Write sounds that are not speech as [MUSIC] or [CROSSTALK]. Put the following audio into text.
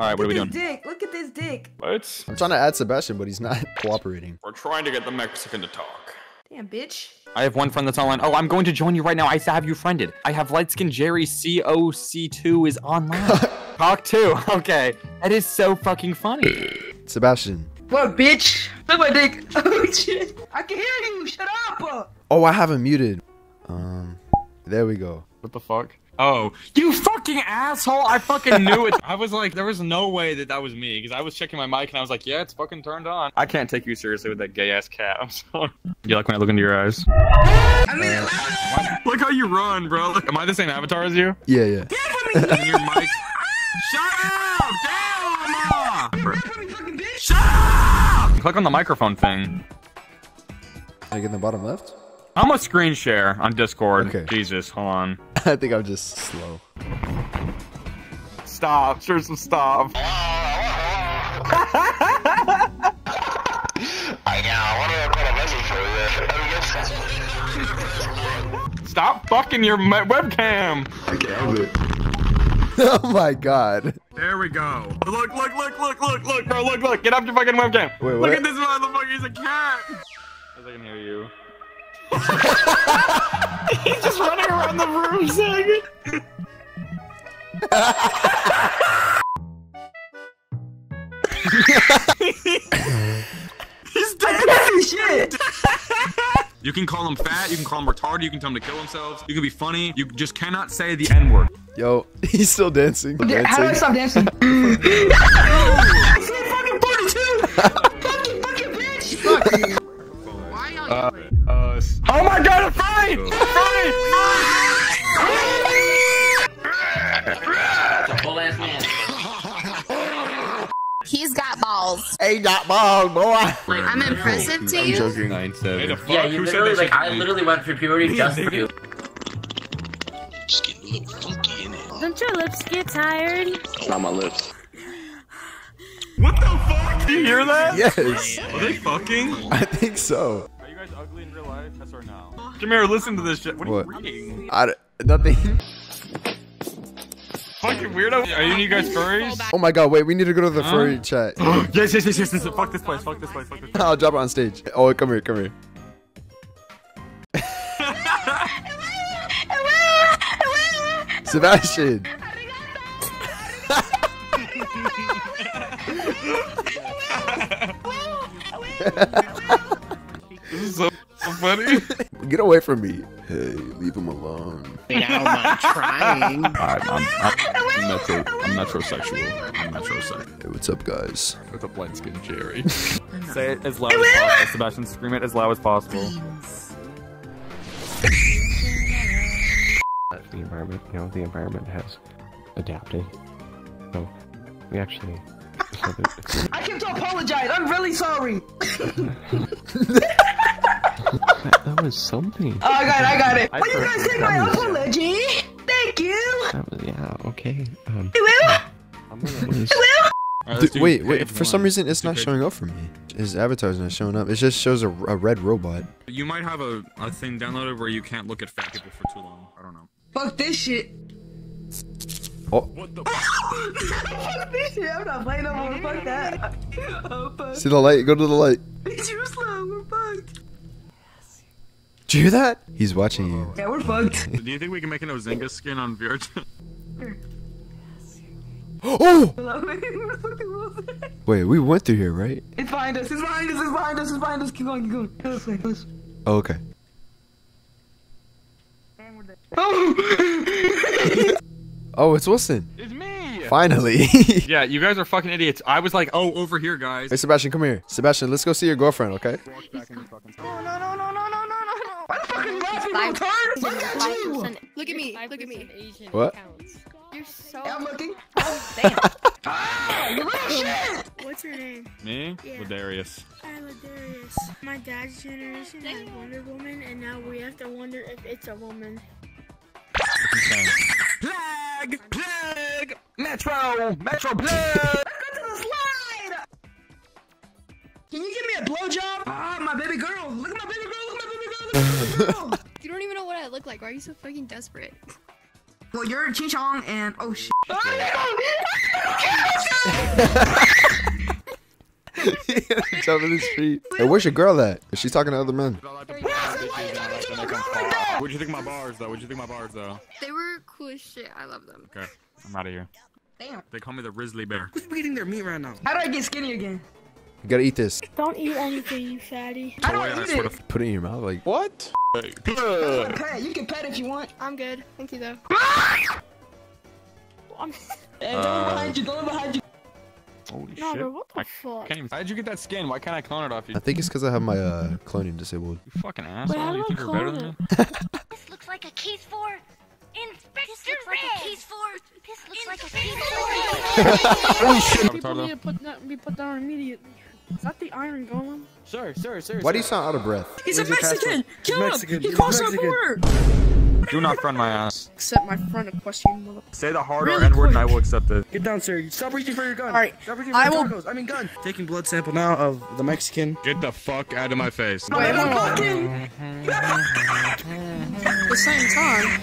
All right, what are we doing? dick. Look at this dick. What? I'm trying to add Sebastian, but he's not [LAUGHS] cooperating. We're trying to get the Mexican to talk. Damn, bitch. I have one friend that's online. Oh, I'm going to join you right now. I have you friended. I have light skin Jerry COC2 is online. [LAUGHS] Talk two. Okay. That is so fucking funny. Sebastian. What, bitch? Look my dick. [LAUGHS] Oh shit. I can hear you. Shut up. Oh, I have him muted. Um, there we go. What the fuck? Oh, you fucking asshole! I fucking knew it. [LAUGHS] I was like, there was no way that that was me because I was checking my mic and I was like, yeah, it's fucking turned on. I can't take you seriously with that gay ass cat. I'm sorry. You like when I look into your eyes? I mean, Look how you run, bro. Look, am I the same avatar as you? Yeah, yeah. And your mic. Shut up! Damn! fucking. Shut up! Click on the microphone thing. Like in the bottom left? I'm gonna screen share on Discord. Okay. Jesus, hold on. I think I'm just slow. Stop. Sure, some stop. [LAUGHS] Stop fucking your me- webcam. [LAUGHS] oh my god. There we go. Look, look, look, look, look, look, bro. Look, look. Get off your fucking webcam. Wait, look what? at this motherfucker. He's a cat. As I can hear you. He's just running around the room saying it. [LAUGHS] He's dead. Shit. You can call him fat, you can call him retarded, you can tell him to kill themselves, you can be funny, you just cannot say the N word. Yo, [LAUGHS] he's still dancing. How do I dancing. stop dancing? [LAUGHS] fucking party too. fucking fucking bitch. Fuck. Why are you uh, oh my god, a fight! Whole ass. He's got balls. Hey, got balls, boy. Like, I'm impressive to you. I'm joking. Nine seven. Hey, fuck? Yeah, you Who said literally like I to literally went through puberty just for you. Just getting a little funky in it. Don't your lips get tired? Not my lips. What the fuck? Do you hear that? Yes, Are they fucking? I think so. Are ugly in real life? Yes or no? Come here, listen to this shit. What are you reading? I d- nothing. Fucking weirdo. Are you guys furries? Oh my god, wait, we need to go to the furry chat. [GASPS] yes, yes, yes, yes, yes. Fuck this place. Fuck this place. Fuck this place. I'll drop it on stage. Oh, come here, come here. Sebastian. [LAUGHS] [LAUGHS] This is so, so funny. [LAUGHS] Get away from me. Hey, leave him alone. I'm trying. [LAUGHS] I'm, I'm, I'm, metro, I'm metrosexual. I'm metrosexual. Hey, what's up, guys? With a light skin Jerry. [LAUGHS] Say it as loud as possible. Sebastian, scream it as loud as possible. Uh, the environment, you know, the environment has adapted. So we actually. So that it's, I came to apologize. I'm really sorry. That, that was something. Oh, I got it. I got it. I Will you guys take my apology? Thank you. That was, yeah, okay. Um, You will. I'm gonna lose. Dude, wait, wait. For some reason, it's not showing up for me. His avatar's not showing up. It just shows a, a red robot. You might have a, a thing downloaded where you can't look at fat people for too long. I don't know. Fuck this shit. Oh, What the? [LAUGHS] Fuck this shit. I'm not playing no more. Fuck that. Oh, fuck. see the light? Go to the light. It's too slow. We're fucked. Did you hear that? He's watching you. Yeah, we're fucked. [LAUGHS] Do you think we can make an Ozinga skin on VR? [GASPS] Oh! [LAUGHS] We're fucking lost. Wait, we went through here, right? It's behind us. It's behind us. It's behind us. It's behind us. Keep going. Keep going. Let's go. Let's Oh, okay. Oh! [LAUGHS] Oh, it's Wilson. it's me. Finally. Yeah, you guys are fucking idiots. I was like, oh, over here, guys. hey, Sebastian, come here. Sebastian, let's go see your girlfriend, okay? Oh, no, no, no, no. Why the fuck are you laughing, retard? Look at you. Look at me. Look at me. Asian What? Counts. You're so. I'm looking. Damn. [LAUGHS] Ah, you little [LAUGHS] shit. What's your name? Me? Yeah. Ladarius. I'm Darius. My dad's generation had Wonder Woman, and now we have to wonder if it's a woman. Plague! Plague! Metro! Metro Plague! Girl. Look at my baby girl. You don't even know what I look like. Why are you so fucking desperate? well, you're Ching Chong and oh shit. Jump in the street. Hey, where's your girl at? Is she talking to other men? What'd you think of my bars though? What'd you think of my bars though? They were cool as shit. I love them. Okay, I'm out of here. Damn. They call me the Risley Bear. Who's eating their meat right now? How do I get skinny again? You gotta eat this. Don't eat anything, you fatty. How do Oh, I yeah, I eat it? Put it in your mouth like. What? Pet. You can pet if you want. I'm good. Thank you though. [LAUGHS] I'm, Hey, don't look behind you. Don't look behind you. Holy no, shit. bro, what the I fuck? Can't even, how'd you get that skin? Why can't I clone it off you? I think it's because I have my uh, cloning disabled. You fucking asshole. how do you I think you're better clone than me? This looks like a case for Inspector This looks like a case for. This looks like a case for. People Avatar, need to put that, be put down immediately. Is that the Iron Golem? Sir, sir, sir. Why do you sound out of breath? He's a Where's your Mexican. passport? Kill him. Mexican. He He's crossed our border. Do not friend my ass. Accept my friend request, you mother. Say the hard Really N word and I will accept it. Get down, sir. Stop reaching for your gun. Alright, Stop reaching for I your will- tacos. I mean, gun. Taking blood sample now of the Mexican. Get the fuck out of my face. Wait, I'm fucking. At [LAUGHS] the same time,